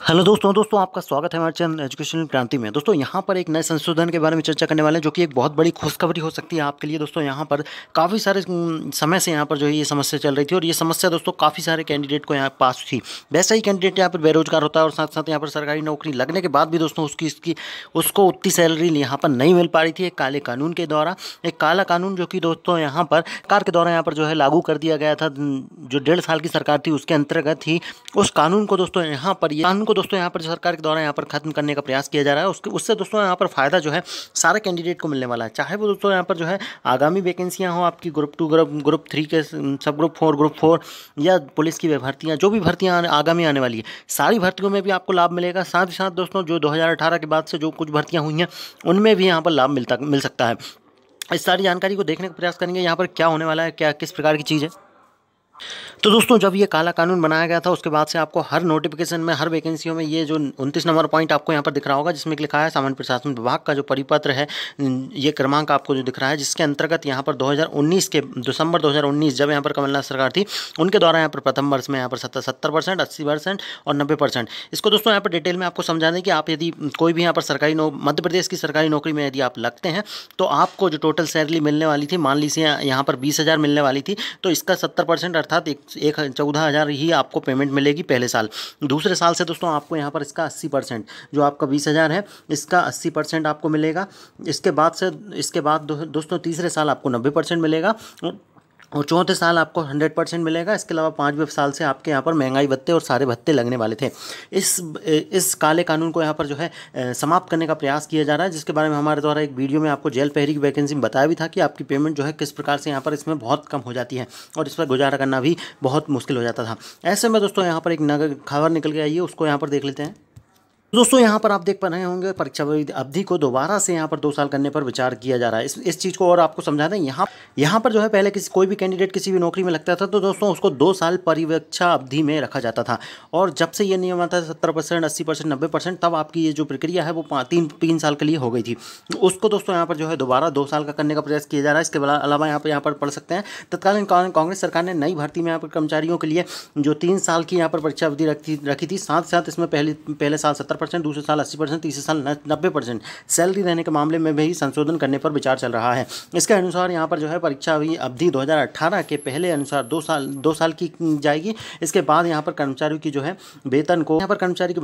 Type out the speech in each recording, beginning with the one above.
Hello दोस्तों दोस्तों, आपका स्वागत है हमारे चैनल एजुकेशनल क्रांति में। दोस्तों, यहाँ पर एक नए संशोधन के बारे में चर्चा करने वाले हैं, जो कि एक बहुत बड़ी खुशखबरी हो सकती है आपके लिए। दोस्तों, यहाँ पर काफ़ी सारे समय से यहाँ पर जो है ये समस्या चल रही थी, और ये समस्या, दोस्तों, काफ़ी सारे कैंडिडेट को यहाँ पास थी। वैसा ही कैंडिडेट यहाँ पर बेरोजगार होता है, और साथ साथ यहाँ पर सरकारी नौकरी लगने के बाद भी, दोस्तों, उसकी, इसकी, उसको उतनी सैलरी यहाँ पर नहीं मिल पा रही थी एक काले कानून के द्वारा। एक काला कानून, जो कि, दोस्तों, यहाँ पर कार के द्वारा यहाँ पर जो है लागू कर दिया गया था, जो डेढ़ साल की सरकार थी, उसके अंतर्गत ही उस कानून को, दोस्तों, यहाँ पर ये कानून को दोस्तों यहाँ पर सरकार के द्वारा यहाँ पर खत्म करने का प्रयास किया जा रहा है। उसके, उससे दोस्तों यहाँ पर फ़ायदा जो है, सारे कैंडिडेट को मिलने वाला है। चाहे वो दोस्तों यहाँ पर जो है, आगामी वैकेंसियाँ हो, आपकी group two group group three के sub group four group four या पुलिस की भर्तियाँ, जो भी भर्तियाँ आगामी आने वाली है, सारी भर्तियों में भी आपको लाभ मिलेगा। साथ ही साथ दोस्तों, जो दो हज़ार अठारह के बाद से जो कुछ भर्तियाँ हुई हैं, उनमें भी यहाँ पर लाभ मिलता, मिल सकता है। इस सारी जानकारी को देखने का प्रयास करेंगे। यहाँ पर क्या होने वाला है, क्या, किस प्रकार की चीज़ है? तो दोस्तों, जब ये काला कानून बनाया गया था, उसके बाद से आपको हर नोटिफिकेशन में, हर वैकेंसियों में ये जो उनतीस नंबर पॉइंट आपको यहाँ पर दिख रहा होगा, जिसमें लिखा है, सामान्य प्रशासन विभाग का जो परिपत्र है ये क्रमांक आपको जो दिख रहा है, जिसके अंतर्गत यहाँ पर 2019 के, दिसंबर 2019 जब यहाँ पर कमलनाथ सरकार थी, उनके द्वारा यहाँ पर प्रथम वर्ष में यहाँ पर सत्तर सत्तर परसेंट, अस्सी परसेंट और नब्बे परसेंट। इसको दोस्तों, यहाँ पर डिटेल में आपको समझा दें कि आप यदि कोई भी यहाँ पर सरकारी मध्य प्रदेश की सरकारी नौकरी में यदि आप लगते हैं तो आपको जो टोटल सैलरी मिलने वाली थी, मान लीजिए यहाँ पर बीस मिलने वाली थी तो इसका सत्तर परसेंट अर्थात एक एक चौदह हज़ार ही आपको पेमेंट मिलेगी पहले साल। दूसरे साल से दोस्तों आपको यहाँ पर इसका अस्सी परसेंट, जो आपका बीस हज़ार है, इसका अस्सी परसेंट आपको मिलेगा। इसके बाद से, इसके बाद दोस्तों तीसरे साल आपको नब्बे परसेंट मिलेगा। और चौथे साल आपको हंड्रेड परसेंट मिलेगा। इसके अलावा पाँचवें साल से आपके यहाँ पर महँगाई भत्ते और सारे भत्ते लगने वाले थे। इस इस काले कानून को यहाँ पर जो है समाप्त करने का प्रयास किया जा रहा है, जिसके बारे में हमारे द्वारा एक वीडियो में आपको जेल पहरी की वैकेंसी में बताया भी था कि आपकी पेमेंट जो है, किस प्रकार से यहाँ पर इसमें बहुत कम हो जाती है और इस पर गुजारा करना भी बहुत मुश्किल हो जाता था। ऐसे में दोस्तों, यहाँ पर एक नगर खबर निकल के आई है, उसको यहाँ पर देख लेते हैं। दोस्तों, यहाँ पर आप देख पा रहे होंगे परीक्षा अवधि को दोबारा से यहाँ पर दो साल करने पर विचार किया जा रहा है। इस इस चीज़ को और आपको समझा दें यहाँ यहाँ पर जो है पहले किसी, कोई भी कैंडिडेट किसी भी नौकरी में लगता था तो दोस्तों, उसको दो साल परिवीक्षा अवधि में रखा जाता था। और जब से ये नियम आता था, सत्तर परसेंट, अस्सी परसेंट, नब्बे परसेंट, तब आपकी ये जो प्रक्रिया है, वो तीन तीन साल के लिए हो गई थी। उसको दोस्तों, यहाँ पर जो है दोबारा दो साल का करने का प्रयास किया जा रहा है। इसके अलावा यहाँ पर यहाँ पर पढ़ सकते हैं। तत्कालीन कांग्रेस सरकार ने नई भर्ती में यहाँ पर कर्मचारियों के लिए जो तीन साल की यहाँ पर परीक्षा अवधि रखी रखी थी साथ साथ इसमें पहले पहले साल सत्तर परसेंट, दूसरे साल अस्सी परसेंट, तीसरे साल नब्बे परसेंट। सैलरी देने के मामले में भी संशोधन करने पर विचार चल रहा है। इसके अनुसार यहाँ पर जो है परीक्षा अवधि 2018 के पहले अनुसार दो साल दो साल की जाएगी। इसके बाद यहाँ पर कर्मचारियों की जो है वेतन को, यहाँ पर कर्मचारी के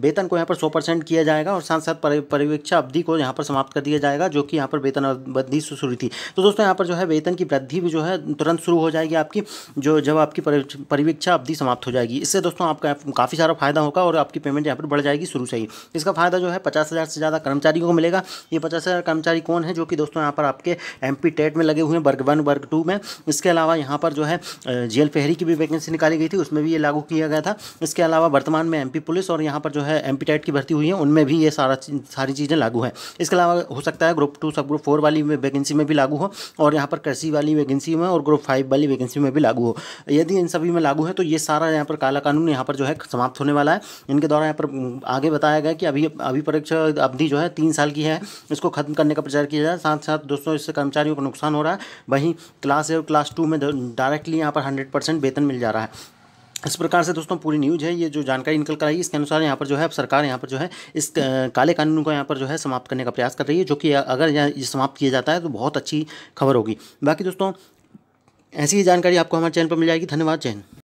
वेतन को यहाँ पर सौ किया जाएगा और साथ साथ परिवीक्षा अवधि को यहाँ पर समाप्त कर दिया जाएगा, जो कि यहाँ पर वेतन अवधि शुरू थी। तो दोस्तों, यहाँ पर जो है वेतन की वृद्धि भी जो है तुरंत शुरू हो जाएगी आपकी, जो, जब आपकी परिवीक्षा अवधि समाप्त हो जाएगी। इससे दोस्तों आपका काफ़ी सारा फ़ायदा होगा और आपकी पेमेंट यहाँ पर बढ़ जाएगी। शुरू ही। इसका फ़ायदा जो है, पचास हज़ार से ज़्यादा कर्मचारियों को मिलेगा। ये पचास हज़ार कर्मचारी कौन है, जो कि दोस्तों यहाँ पर आपके एम पी टेट में लगे हुए हैं, वर्ग वन, वर्ग टू में। इसके अलावा यहाँ पर जो है जेल फेहरी की भी वैकेंसी निकाली गई थी, उसमें भी ये लागू किया गया था। इसके अलावा वर्तमान में एमपी पुलिस और यहाँ पर जो है एमपी टेट की भर्ती हुई है, उनमें भी ये सारा सारी चीज़ें लागू हैं। इसके अलावा हो सकता है, group two, sub group four वाली वैकेंसी में भी लागू हो और यहाँ पर कृषि वाली वैकेंसी में और ग्रुप फाइव वाली वैकेंसी में भी लागू हो। यदि इन सभी में लागू है तो ये सारा यहाँ पर काला कानून यहाँ पर जो है, समाप्त होने वाला है। इनके द्वारा यहाँ पर आगे बताया गया कि अभी अभी परीक्षा अवधि जो है तीन साल की है। इसको खत्म करने का प्रचार किया जाए साथ साथ दोस्तों, इससे कर्मचारियों को नुकसान हो रहा है। वहीं क्लास ए और क्लास टू में डायरेक्टली यहाँ पर हंड्रेड परसेंट वेतन मिल जा रहा है। इस प्रकार से दोस्तों, पूरी न्यूज़ है। ये जो जानकारी निकल कर आई, इसके अनुसार यहाँ पर जो है अब सरकार यहाँ पर जो है इस काले कानून को यहाँ पर जो है समाप्त करने का प्रयास कर रही है, जो कि अगर ये समाप्त किया जाता है तो बहुत अच्छी खबर होगी। बाकी दोस्तों, ऐसी ही जानकारी आपको हमारे चैनल पर मिल जाएगी। धन्यवाद जैन